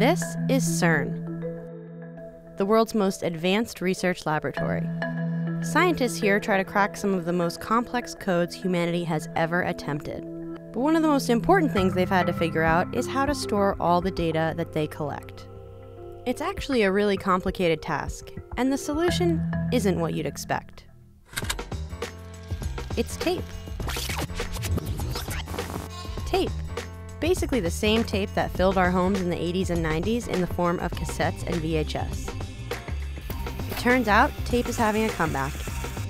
This is CERN, the world's most advanced research laboratory. Scientists here try to crack some of the most complex codes humanity has ever attempted. But one of the most important things they've had to figure out is how to store all the data that they collect. It's actually a really complicated task, and the solution isn't what you'd expect. It's tape. Tape. Basically the same tape that filled our homes in the 80s and 90s in the form of cassettes and VHS. It turns out, tape is having a comeback,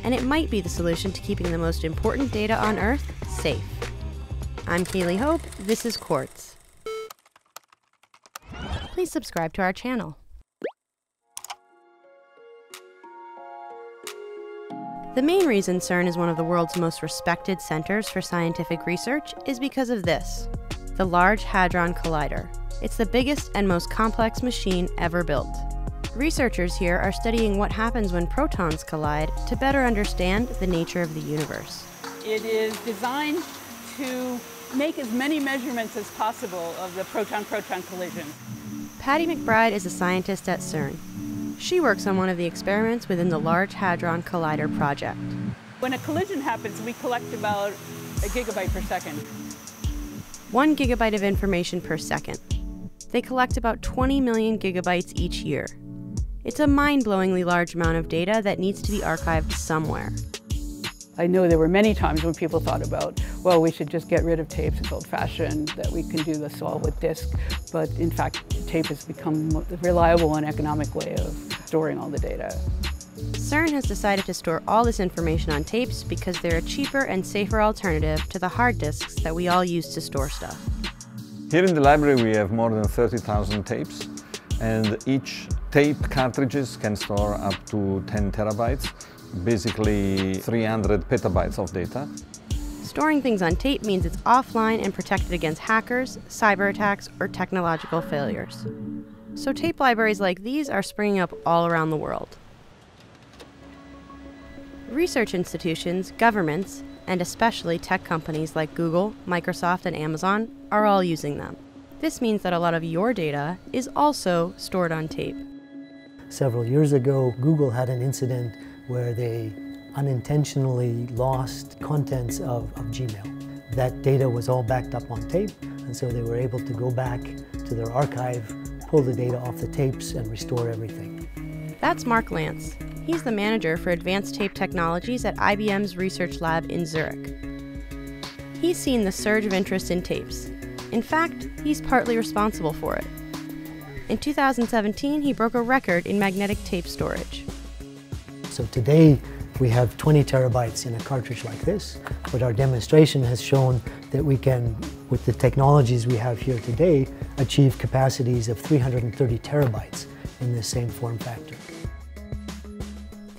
and it might be the solution to keeping the most important data on Earth safe. I'm Kaylee Hope, this is Quartz. Please subscribe to our channel. The main reason CERN is one of the world's most respected centers for scientific research is because of this the Large Hadron Collider. It's the biggest and most complex machine ever built. Researchers here are studying what happens when protons collide to better understand the nature of the universe. It is designed to make as many measurements as possible of the proton-proton collision. Patty McBride is a scientist at CERN. She works on one of the experiments within the Large Hadron Collider project. When a collision happens, we collect about a gigabyte per second. One gigabyte of information per second. They collect about 20 million gigabytes each year. It's a mind blowingly large amount of data that needs to be archived somewhere. I know there were many times when people thought about, well, we should just get rid of tapes, it's old fashioned, that we can do this all with disk. But in fact, tape has become a reliable and economic way of storing all the data. CERN has decided to store all this information on tapes because they're a cheaper and safer alternative to the hard disks that we all use to store stuff. Here in the library we have more than 30,000 tapes and each tape cartridges can store up to 10 terabytes, basically 300 petabytes of data. Storing things on tape means it's offline and protected against hackers, cyber attacks, or technological failures. So tape libraries like these are springing up all around the world. Research institutions, governments, and especially tech companies like Google, Microsoft, and Amazon are all using them. This means that a lot of your data is also stored on tape. Several years ago, Google had an incident where they unintentionally lost contents of, of Gmail. That data was all backed up on tape, and so they were able to go back to their archive, pull the data off the tapes, and restore everything. That's Mark Lantz. He's the manager for advanced tape technologies at IBM's research lab in Zurich. He's seen the surge of interest in tapes in fact, he's partly responsible for it. In 2017, he broke a record in magnetic tape storage. So today, we have 20 terabytes in a cartridge like this, but our demonstration has shown that we can, with the technologies we have here today, achieve capacities of 330 terabytes in this same form factor.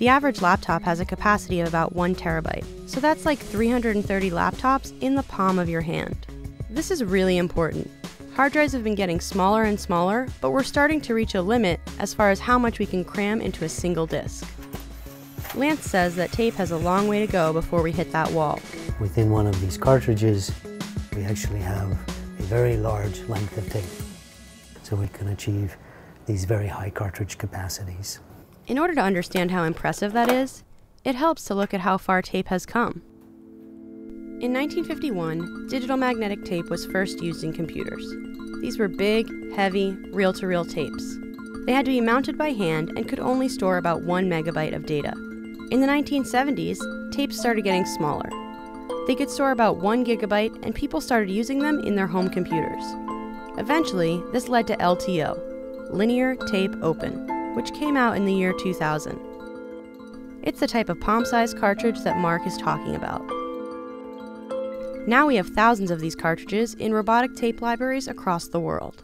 The average laptop has a capacity of about one terabyte, so that's like 330 laptops in the palm of your hand. This is really important. Hard drives have been getting smaller and smaller, but we're starting to reach a limit as far as how much we can cram into a single disk. Lantz says that tape has a long way to go before we hit that wall. Within one of these cartridges, we actually have a very large length of tape. So we can achieve these very high cartridge capacities. In order to understand how impressive that is, it helps to look at how far tape has come. In 1951, digital magnetic tape was first used in computers. These were big, heavy, reel to reel tapes. They had to be mounted by hand and could only store about one megabyte of data. In the 1970s, tapes started getting smaller. They could store about one gigabyte, and people started using them in their home computers. Eventually, this led to LTO, Linear Tape Open, which came out in the year 2000. It's the type of palm sized cartridge that Mark is talking about. Now we have thousands of these cartridges in robotic tape libraries across the world.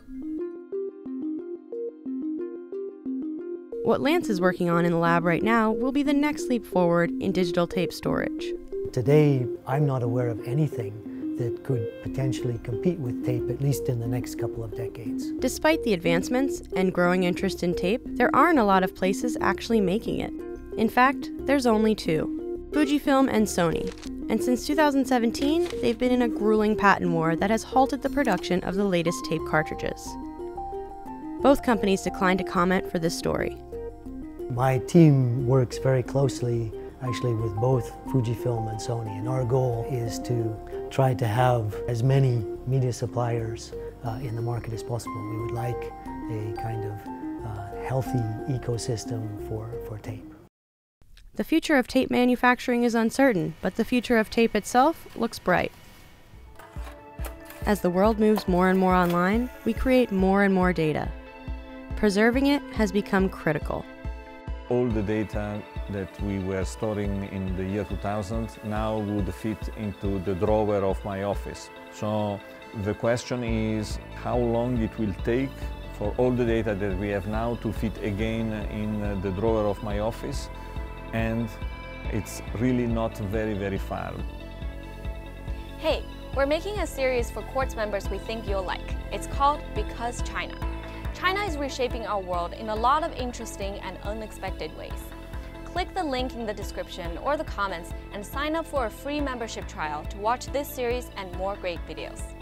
What Lantz is working on in the lab right now will be the next leap forward in digital tape storage. Today, I'm not aware of anything that could potentially compete with tape, at least in the next couple of decades. Despite the advancements and growing interest in tape, there aren't a lot of places actually making it. In fact, there's only two Fujifilm and Sony, and since 2017, they've been in a grueling patent war that has halted the production of the latest tape cartridges. Both companies declined to comment for this story. My team works very closely actually with both Fujifilm and Sony and our goal is to try to have as many media suppliers uh, in the market as possible. We would like a kind of uh, healthy ecosystem for, for tape. The future of tape manufacturing is uncertain, but the future of tape itself looks bright. As the world moves more and more online, we create more and more data. Preserving it has become critical. All the data that we were storing in the year 2000 now would fit into the drawer of my office. So the question is how long it will take for all the data that we have now to fit again in the drawer of my office and it's really not very, very far. Hey, we're making a series for Quartz members we think you'll like. It's called Because China. Reshaping our world in a lot of interesting and unexpected ways. Click the link in the description or the comments and sign up for a free membership trial to watch this series and more great videos.